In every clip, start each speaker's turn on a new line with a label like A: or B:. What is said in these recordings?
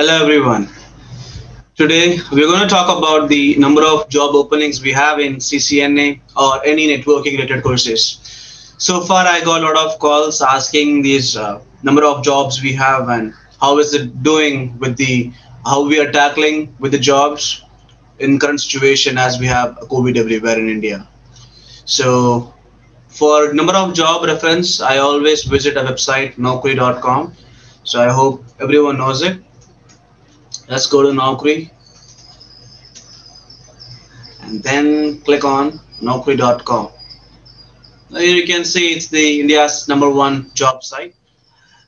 A: Hello everyone. Today we're going to talk about the number of job openings we have in CCNA or any networking related courses. So far I got a lot of calls asking these uh, number of jobs we have and how is it doing with the how we are tackling with the jobs in current situation as we have COVID everywhere in India. So for number of job reference, I always visit a website naukri.com. So I hope everyone knows it. Let's go to Naukri and then click on naukri.com. Here you can see it's the India's number one job site.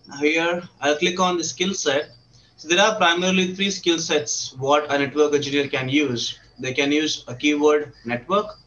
A: Now here I'll click on the skill set. So there are primarily three skill sets what a network engineer can use. They can use a keyword network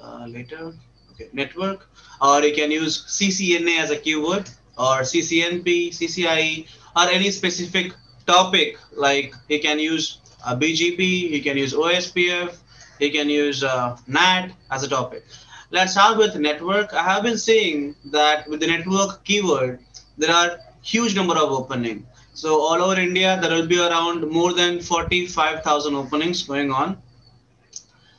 A: uh, later okay network or you can use CCNA as a keyword or CCNP, CCIE or any specific topic like he can use a BGP, he can use OSPF, he can use uh, NAT as a topic. Let's start with network. I have been saying that with the network keyword, there are huge number of opening. So all over India, there will be around more than 45,000 openings going on.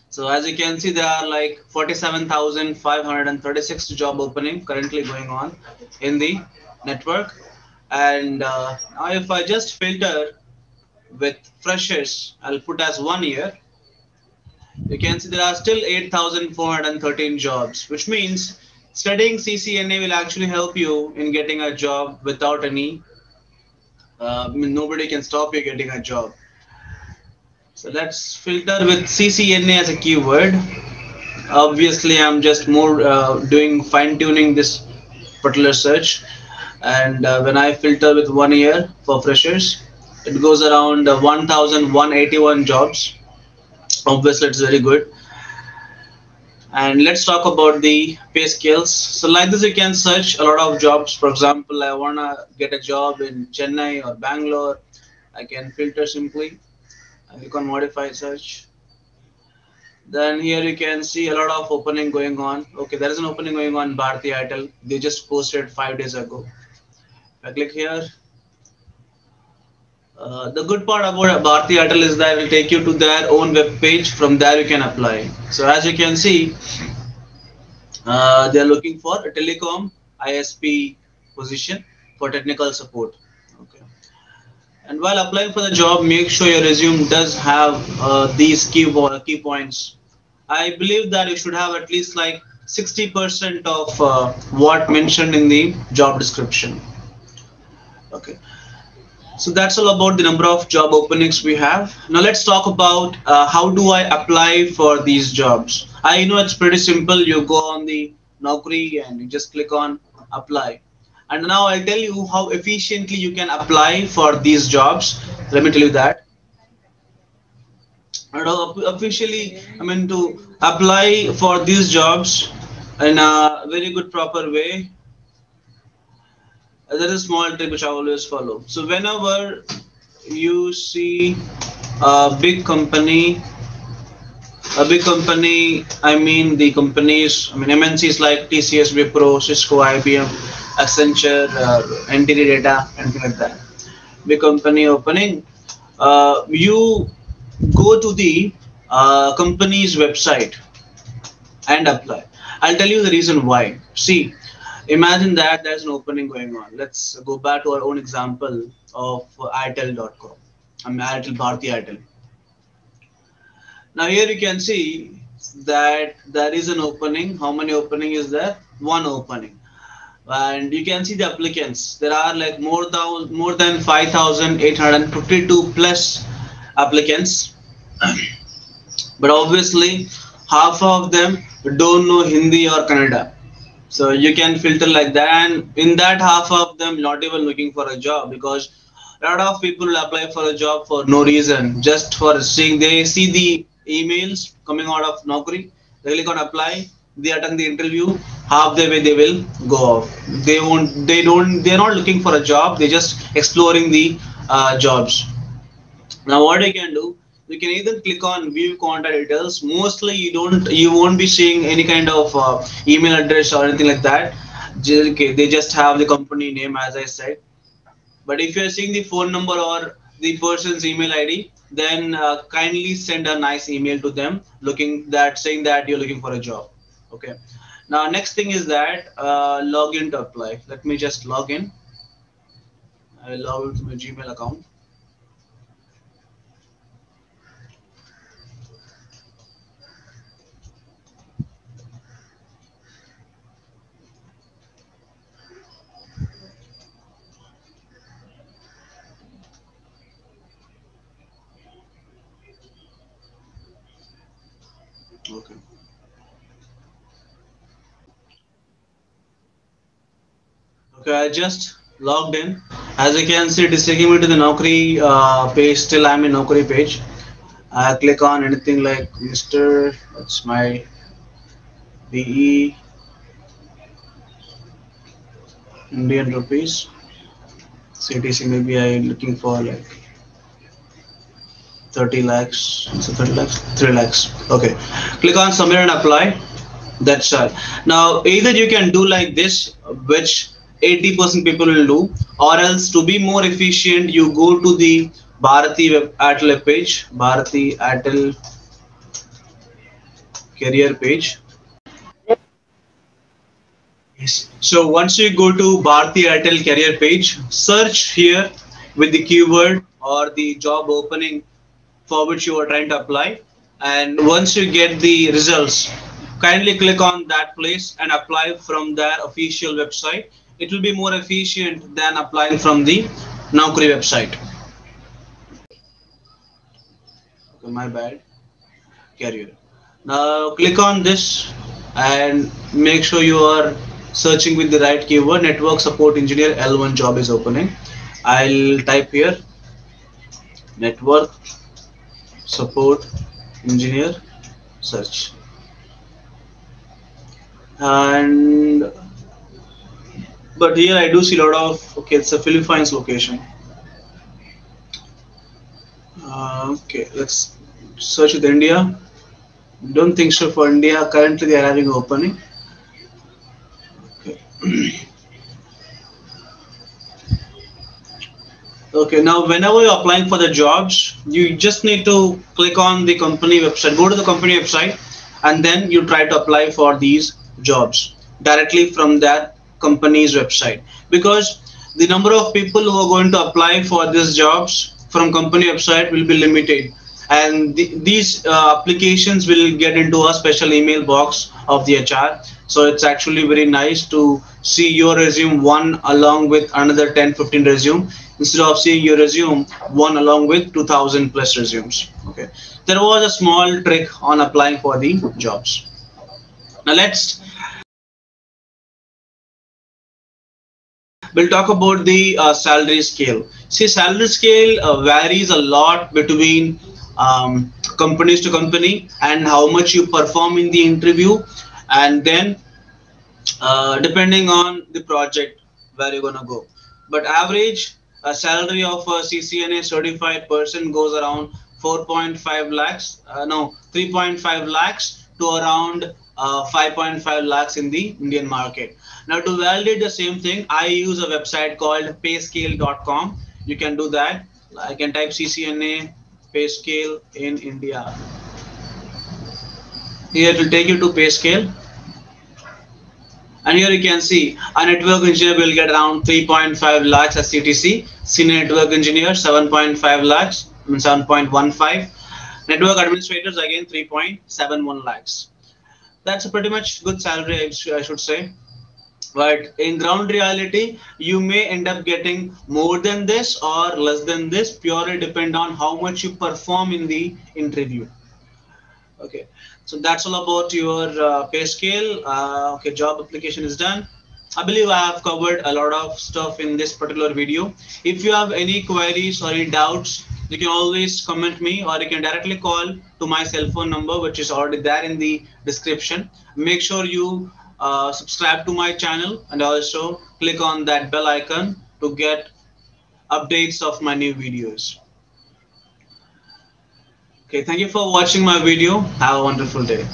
A: So as you can see, there are like 47,536 job opening currently going on in the network. And uh, if I just filter with freshers, I'll put as one year. You can see there are still 8,413 jobs, which means studying CCNA will actually help you in getting a job without any, uh, nobody can stop you getting a job. So let's filter with CCNA as a keyword. Obviously, I'm just more uh, doing fine tuning this particular search and uh, when I filter with one year for freshers it goes around uh, 1181 jobs. Obviously it's very good. And let's talk about the pay scales. So like this you can search a lot of jobs. For example I want to get a job in Chennai or Bangalore. I can filter simply. You can modify search. Then here you can see a lot of opening going on. Okay there is an opening going on Bharti Airtel. They just posted five days ago I click here. Uh, the good part about Bharti Airtel is that it will take you to their own web page. From there, you can apply. So as you can see, uh, they are looking for a telecom ISP position for technical support. Okay. And while applying for the job, make sure your resume does have uh, these key key points. I believe that you should have at least like 60% of uh, what mentioned in the job description okay. So that's all about the number of job openings we have. Now let's talk about uh, how do i apply for these jobs? I know it's pretty simple. You go on the naukri and you just click on apply. And now i'll tell you how efficiently you can apply for these jobs. Let me tell you that. And officially i mean to apply for these jobs in a very good proper way there is a small trick which I always follow. So whenever you see a big company, a big company, I mean the companies, I mean MNCs like TCS, Wipro, Cisco, IBM, Accenture, uh, NTT Data, anything like that. Big company opening. Uh, you go to the uh, company's website and apply. I'll tell you the reason why. See, imagine that there's an opening going on. Let's go back to our own example of Airtel.com. I'm um, Airtel Bharti Airtel. Now here you can see that there is an opening. How many opening is there? One opening. And you can see the applicants. There are like more than more than 5,852 plus applicants. but obviously half of them don't know Hindi or Kannada so you can filter like that. And in that half of them not even looking for a job because a lot of people apply for a job for no reason just for seeing they see the emails coming out of Naukri they click on apply they attend the interview half the way they will go off. They won't they don't they're not looking for a job they're just exploring the uh, jobs. Now what I can do you can either click on view contact details mostly you don't you won't be seeing any kind of uh, email address or anything like that they just have the company name as i said but if you're seeing the phone number or the person's email ID, then uh, kindly send a nice email to them looking that saying that you're looking for a job. Okay. Now, next thing is that uh, login to apply. Let me just log in. I log into my Gmail account. Okay. Okay, I just logged in. As you can see, it is taking me to the Naukri uh, page. Still, I'm in Naukri page. I click on anything like Mr. That's my BE Indian rupees. CTC maybe I'm looking for like 30 lakhs so 30 lakhs? 3 lakhs. Okay. Click on submit and apply. That's all now either you can do like this which 80% people will do or else to be more efficient you go to the Bharati web Airtel page Bharati Airtel career page. Yes. So once you go to Bharati Airtel career page search here with the keyword or the job opening for which you are trying to apply. And once you get the results kindly click on that place and apply from their official website. It will be more efficient than applying from the Naukri website. Okay my bad. Career now click on this and make sure you are searching with the right keyword. Network support engineer L1 job is opening. I'll type here. Network support engineer search. And but here I do see a lot of okay it's a Philippines location. Uh, okay let's search with India. Don't think so for India. Currently they are having opening. Okay Okay, now whenever you're applying for the jobs, you just need to click on the company website, go to the company website, and then you try to apply for these jobs directly from that company's website. Because the number of people who are going to apply for these jobs from company website will be limited. And the, these uh, applications will get into a special email box of the HR. So it's actually very nice to see your resume one along with another 10, 15 resume. Instead of seeing your resume one along with 2000 plus resumes okay? There was a small trick on applying for the jobs. Now let's we'll talk about the uh, salary scale. See salary scale uh, varies a lot between um, companies to company and how much you perform in the interview and then uh, depending on the project where you're gonna go but average a salary of a CCNA certified person goes around 4.5 lakhs, uh, no, 3.5 lakhs to around uh, 5.5 lakhs in the Indian market. Now to validate the same thing, I use a website called payscale.com. You can do that. I can type CCNA payscale in India. Here it will take you to pay scale. and here you can see a network engineer will get around 3.5 lakhs as CTC, senior network engineer 7.5 lakhs, 7.15, network administrators again 3.71 lakhs. That's a pretty much good salary, I should say. But in ground reality, you may end up getting more than this or less than this, purely depend on how much you perform in the interview. Okay. So that's all about your uh, pay scale. Uh, okay, job application is done. I believe I have covered a lot of stuff in this particular video. If you have any queries or any doubts, you can always comment me or you can directly call to my cell phone number, which is already there in the description. Make sure you uh, subscribe to my channel and also click on that bell icon to get updates of my new videos. Okay, thank you for watching my video. Have a wonderful day.